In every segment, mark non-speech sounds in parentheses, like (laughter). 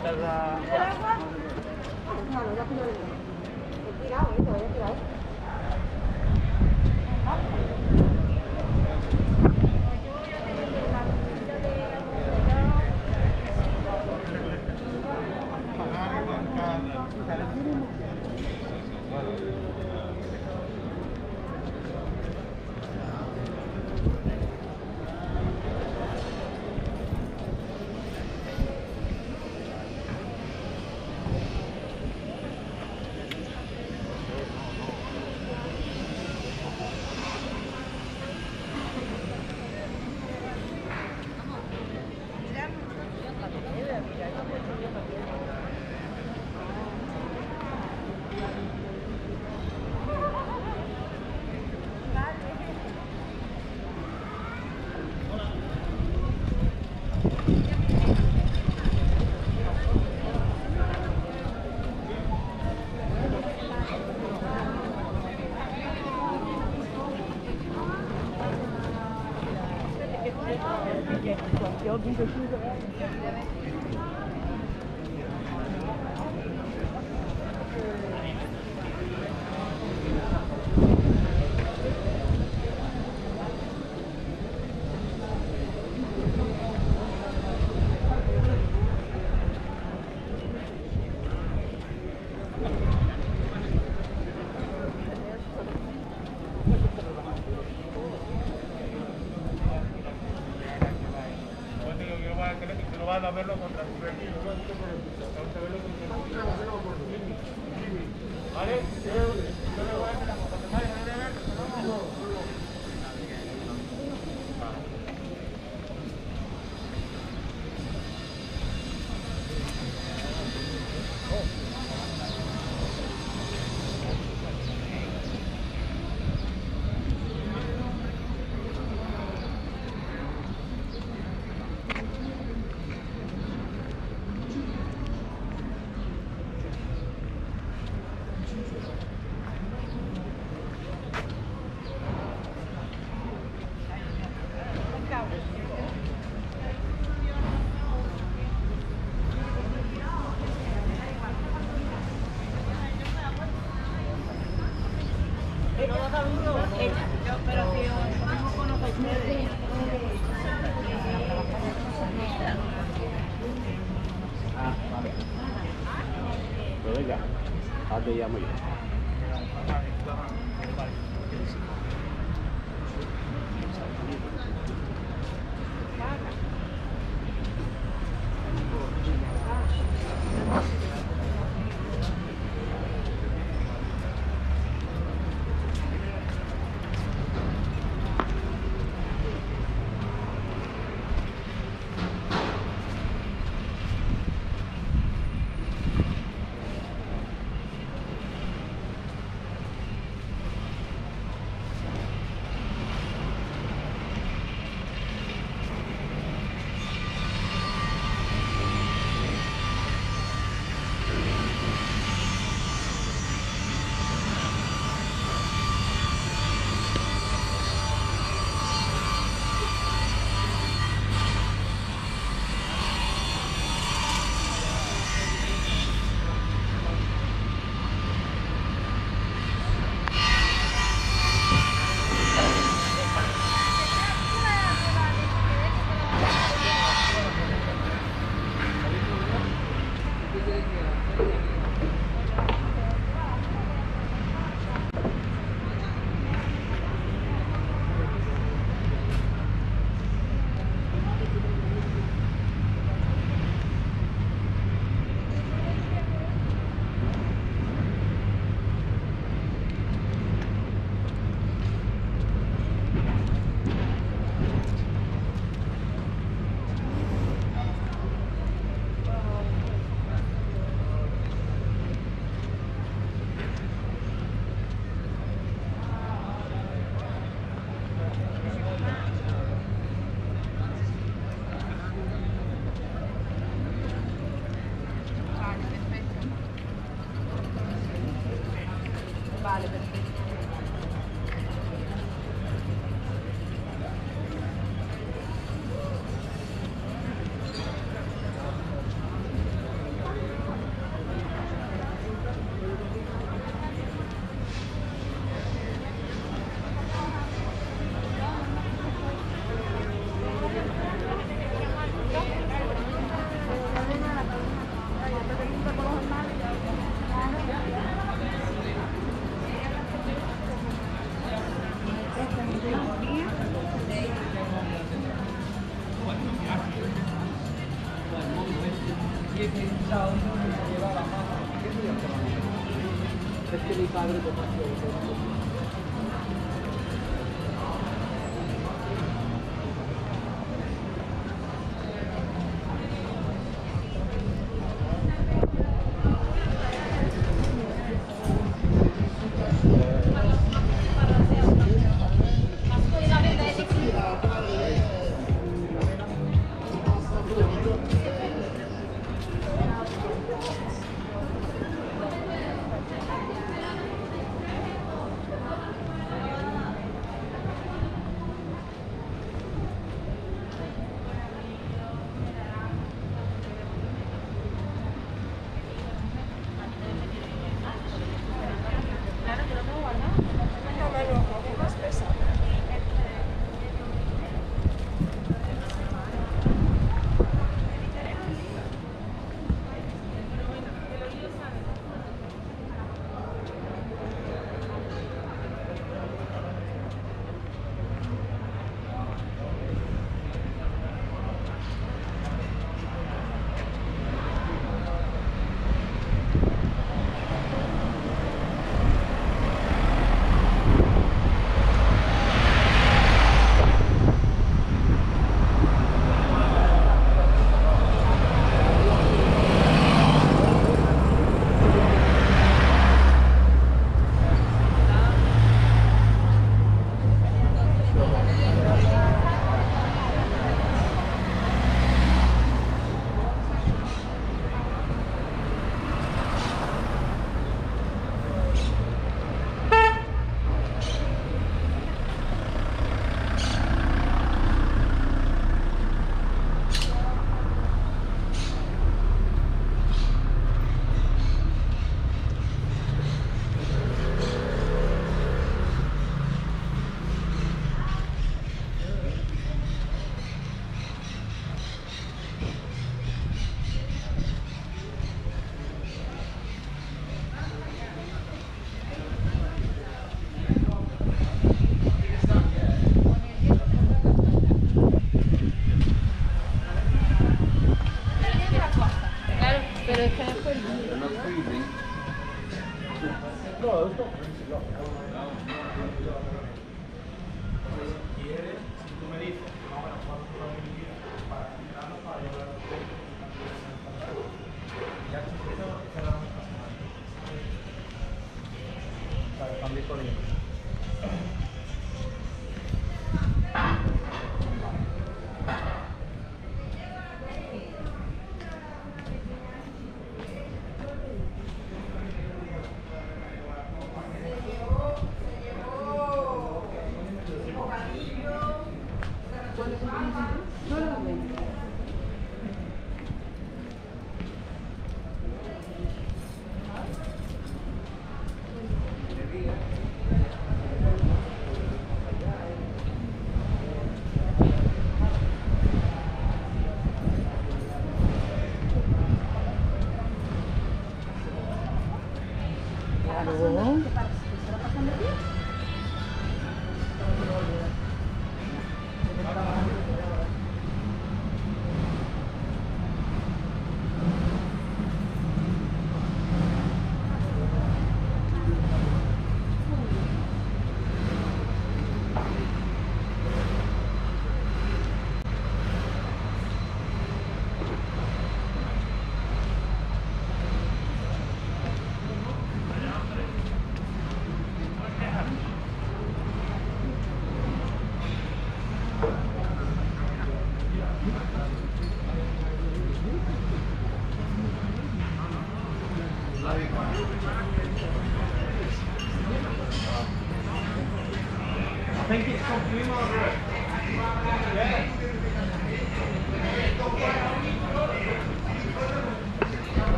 Thank you.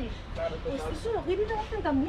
Ay, gusto ko. Bili na ako ng dami.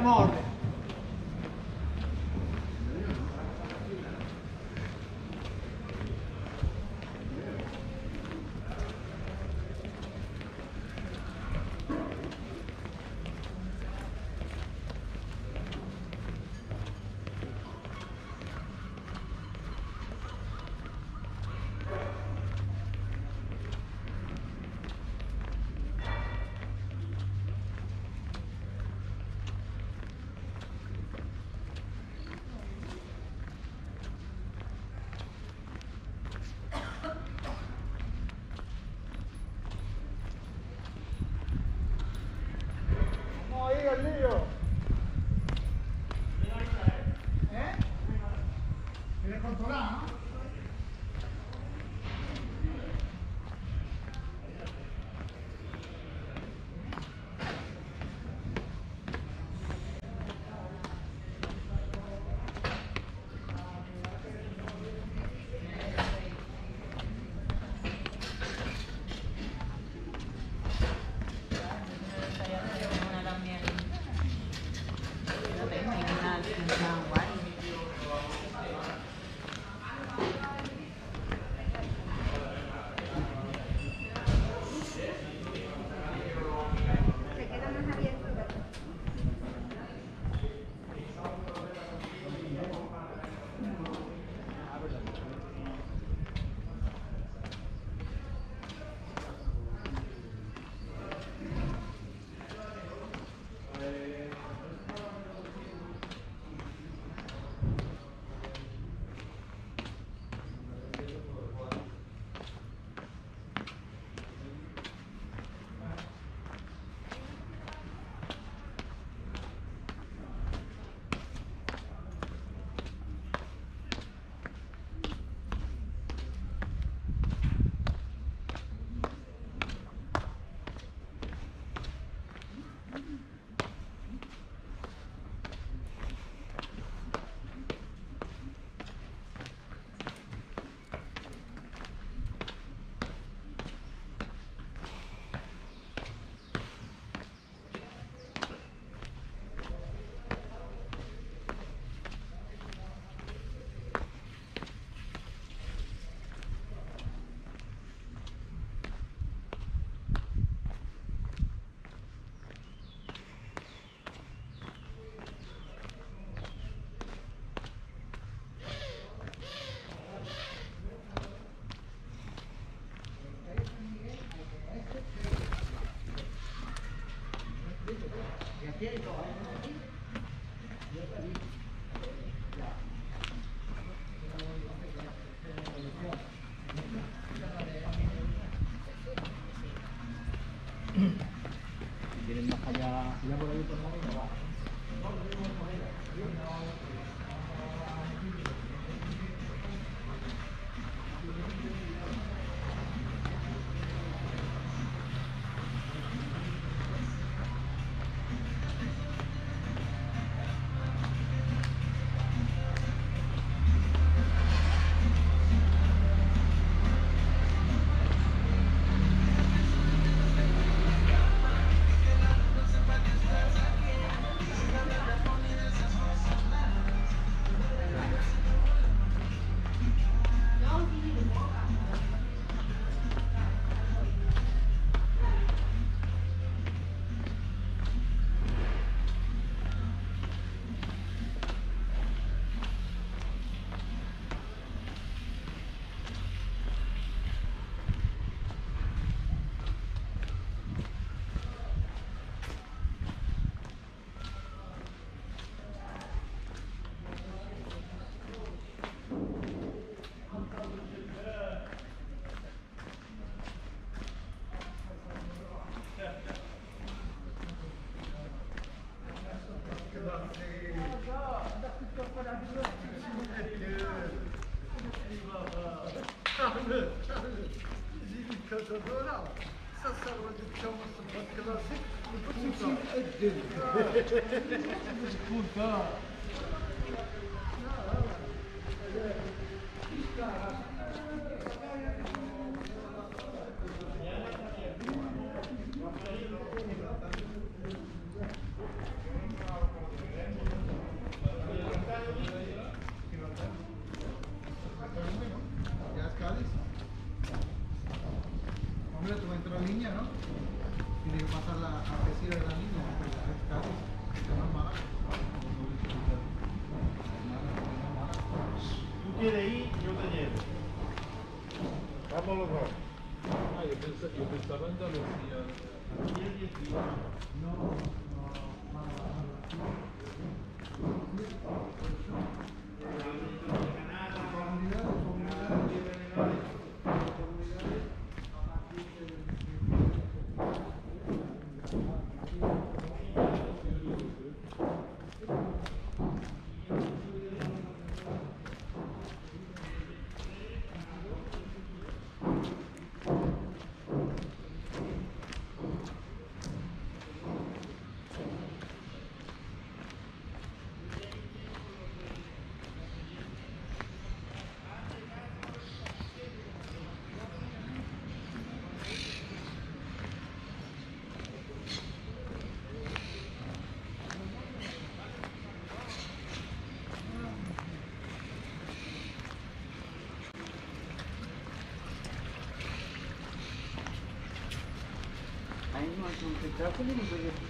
morte. (laughs) It was a good guy. 100ミリという